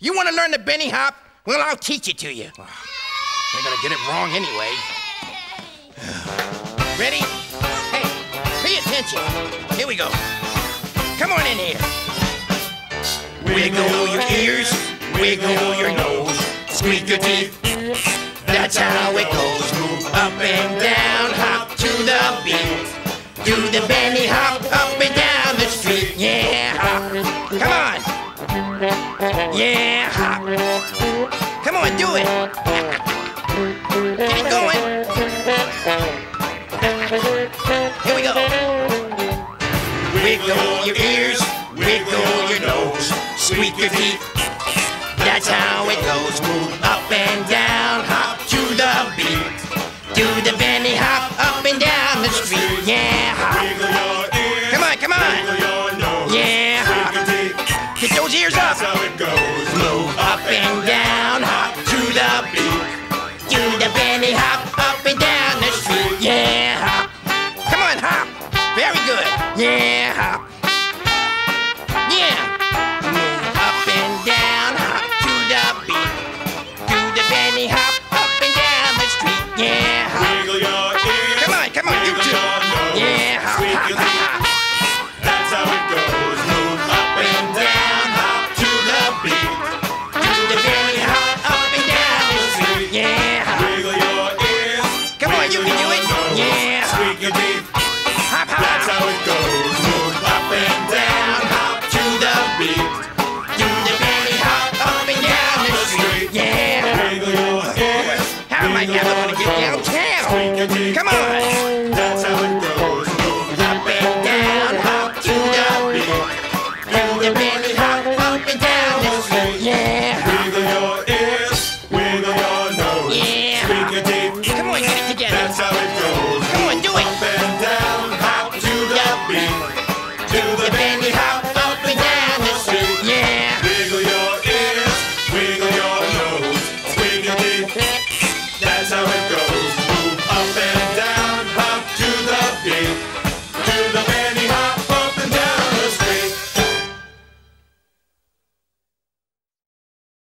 You want to learn the Benny Hop? Well, I'll teach it to you. You're gonna get it wrong anyway. Ready? Hey, pay attention. Here we go. Come on in here. Wiggle your ears, wiggle your nose, squeak your teeth. That's how it goes. Move up and down, hop to the beat. Do the Benny Hop up and down Yeah, hop. Come on, do it. Get going. Here we go. Wiggle your ears, wiggle your nose, squeak your teeth. That's how it goes. Move up and down, hop to the beat. Do the Benny Hop, hop, That's how it goes. Move up and down hop. To the beat. Wriggle your ears. How am I ever wanna get down? Come on. That's how it goes.